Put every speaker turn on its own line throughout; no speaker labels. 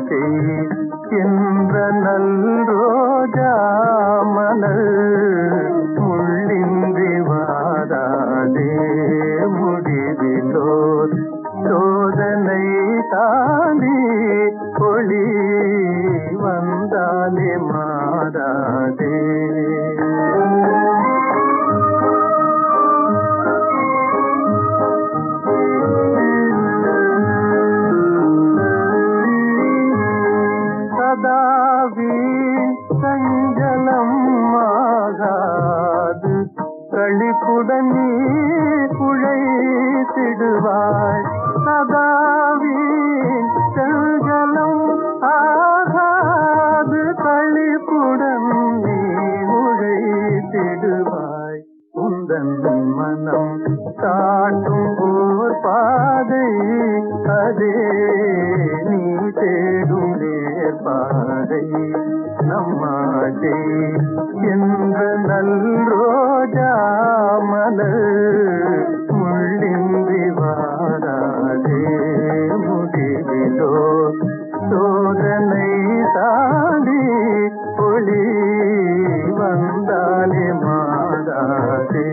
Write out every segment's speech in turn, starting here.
வாழ்க்கை என்ற நல்ரோஜா மலர் முள்ளின்றி வாடாதே நம்மாசை முள்ளின்றி வாடாதே முடிவிலோ சோதனை தாண்டி ஒளி வந்தாலே மாறாதே. உழைத்திடுவாய் சதாவி சஞ்சலம் ஆகாது கழிப்புடன் நீ உழைத்திடுவாய். உந்தன் மனம் காட்டும் ஓர் பாதை அதே நீ தேடும் நேர் பாதை. நம்மாதே என்ற நல்ல அதனை தாண்டி புலி வந்தாலே மாதாதே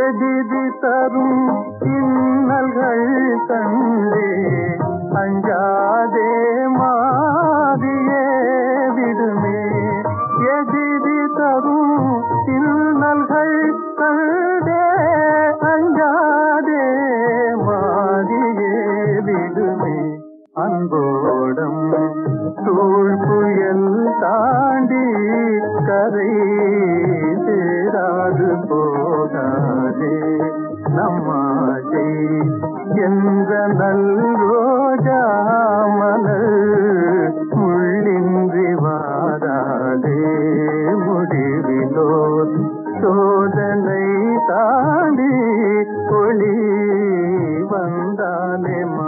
எதிரி தரும் இன்னல்கள் கண்டே அஞ்சாதே மாதியே விடுமே. எதிரி தரும் இன்னல்கள் கண்டே அஞ்சாதே மாதியே விடுமே. அன்போடம் சூழ் புயல் தாண்டி கரை சேராது போகாதே. நம்மாதே என்ற நல்ல ಬಂದಾನೆ ಮಾ